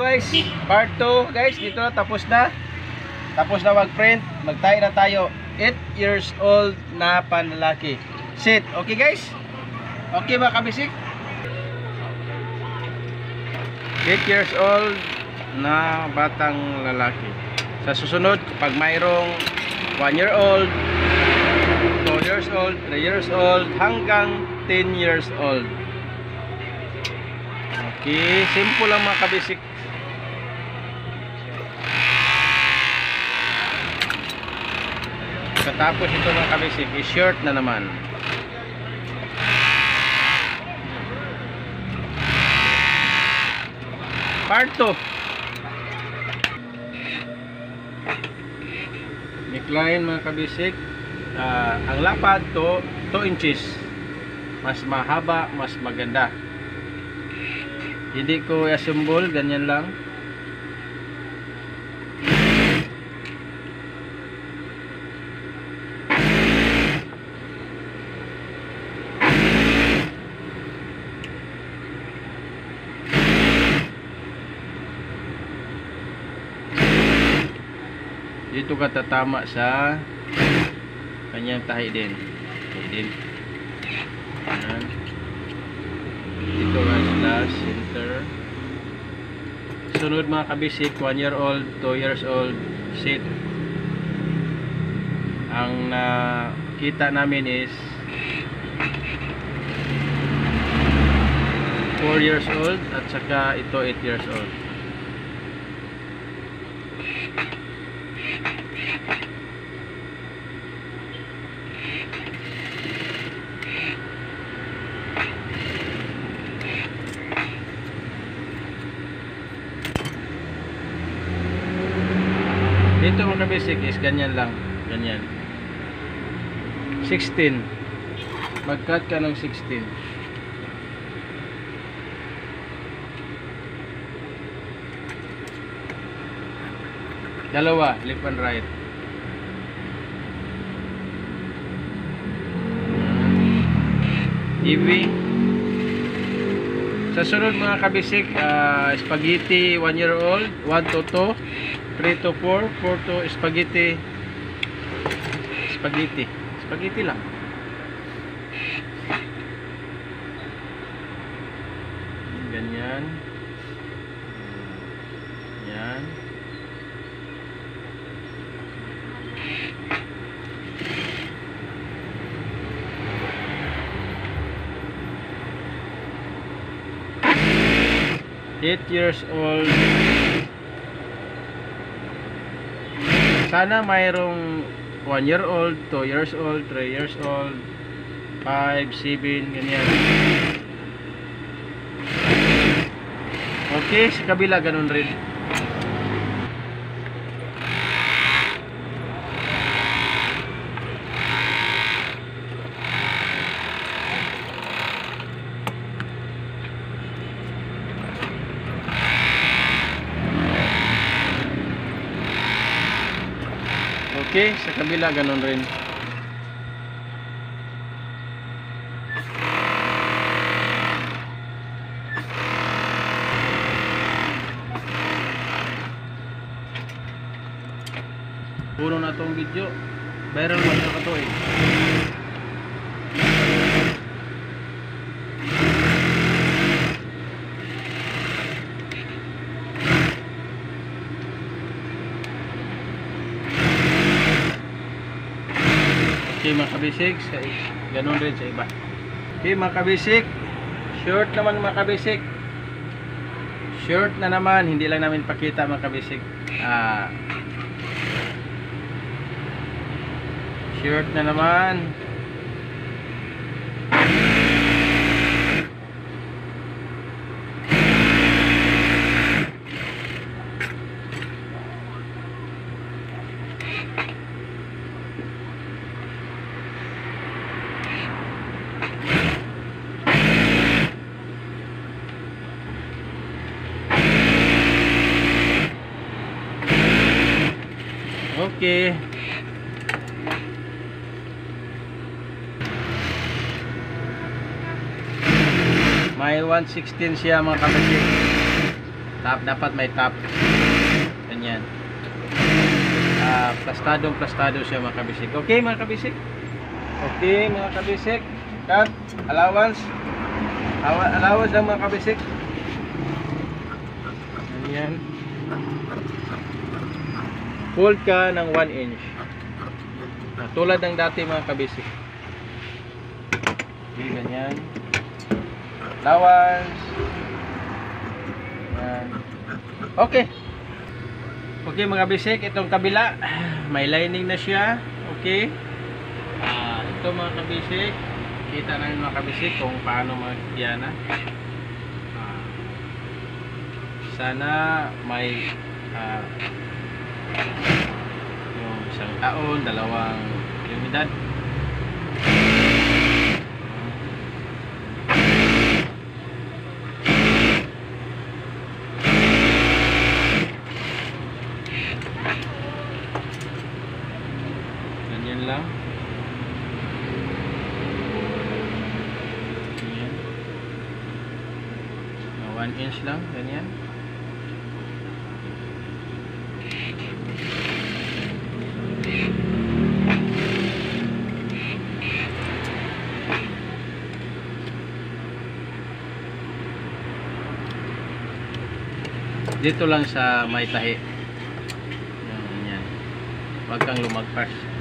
guys, part 2 guys, dito na tapos na. Tapos na mag-print, magtayo na tayo. 8 years old na panlalaki. Sit, okay guys? Okay ba kabisik? 8 years old na batang lalaki. Sa susunod, pag mayroong 1 year old, 2 years old, 3 years old, hanggang 10 years old. Okay, simple lang mga kabisik. Katapos ito mga kabisik, i-short na naman. Part 2. Neckline mga kabisik. Ah, ang lapad to 2 inches. Mas mahaba, mas maganda. Hindi ko assemble, ganyan lang. Dito ka tatama sa kanyang tahi din. Tahi din. Ayan. Dito nga sila, center. Sunod mga kabisik, 1 year old, 2 years old, sit. Ang nakita namin is 4 years old at saka ito 8 years old. Dito mga basic is ganyan lang. Ganyan. 16. Mag-cut ka ng 16. Dalawa, left and right. Ivy. Sa sunod mga kabisik, ah, spaghetti 1 year old, 1 to 2, 3 to 4, 4 to spaghetti. Spaghetti. Spaghetti lang. Ganyan. Yan. Eight years old. Sana mayroong 1 year old, 2 years old, 3 years old, 5, 7, ganyan. Okay, sa kabila ganun rin. Okay, sa kabila ganun rin. Puno na tong video. Viral na to eh. Okay mga kabisik, ganun rin sa iba. Okay mga kabisik, short naman mga kabisik. Short na naman, hindi lang namin pakita mga kabisik. Ah, short na naman. Okay. May 116 siya mga kapatid. Tap, dapat may tap. Ganyan. Ah, plastadong plastado siya mga kabisik. Okay mga kabisik? Okay mga kabisik. Cut. Allowance. Allowance ng mga kabisik. Ganyan. Fold ka ng 1 inch. Ah, tulad ng dati mga kabisik. Okay, ganyan. Allowance. Yan. Okay. Okay mga bisik, itong kabila, may lining na siya. Okay. Ah, ito mga kabisik, kita na mga kabisik kung paano magkiyana. Ah, sana may ah, yung isang taon, dalawang lumidad. Ganyan lang. Ganyan. Na 1 inch lang, ganyan. Dito lang sa may tahi. Yan, yan. Huwag kang lumagpas.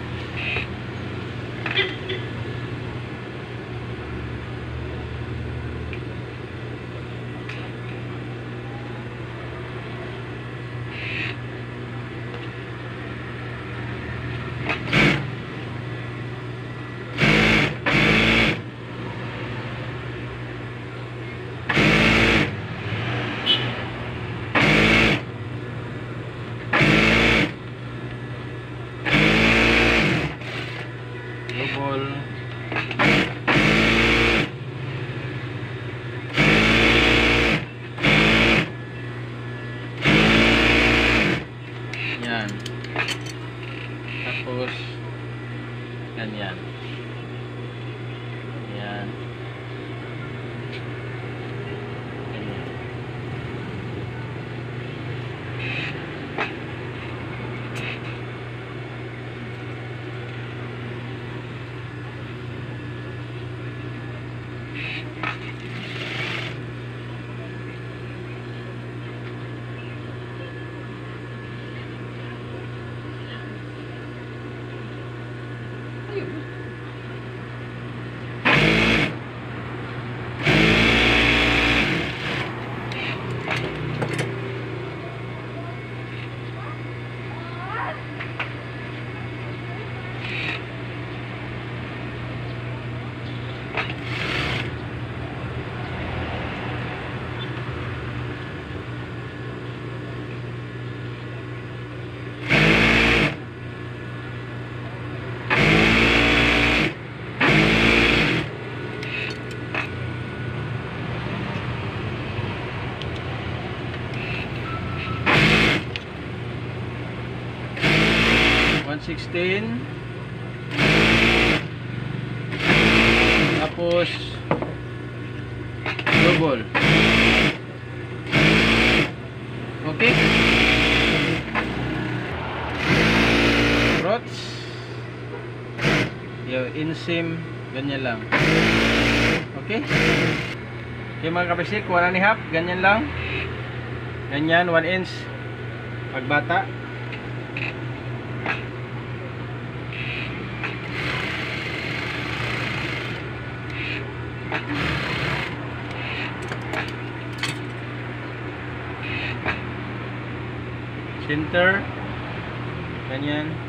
double 那也不16 tapos double okay. Rods yung inseam ganyan lang. Okay. Okay mga kapisik 1 and a half ganyan lang. Ganyan 1 inch. Pagbata. Center. Ganyan.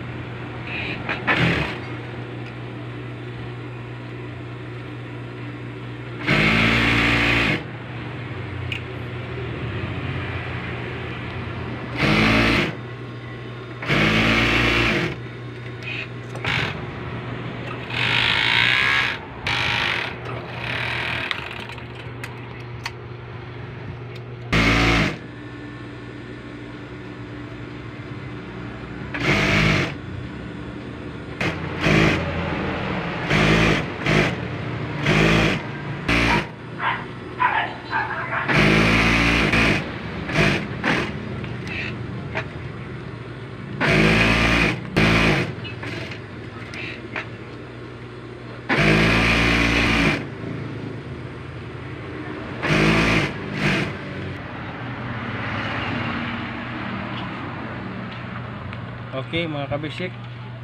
Okay mga kabisik,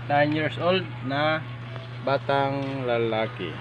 9 years old na batang lalaki.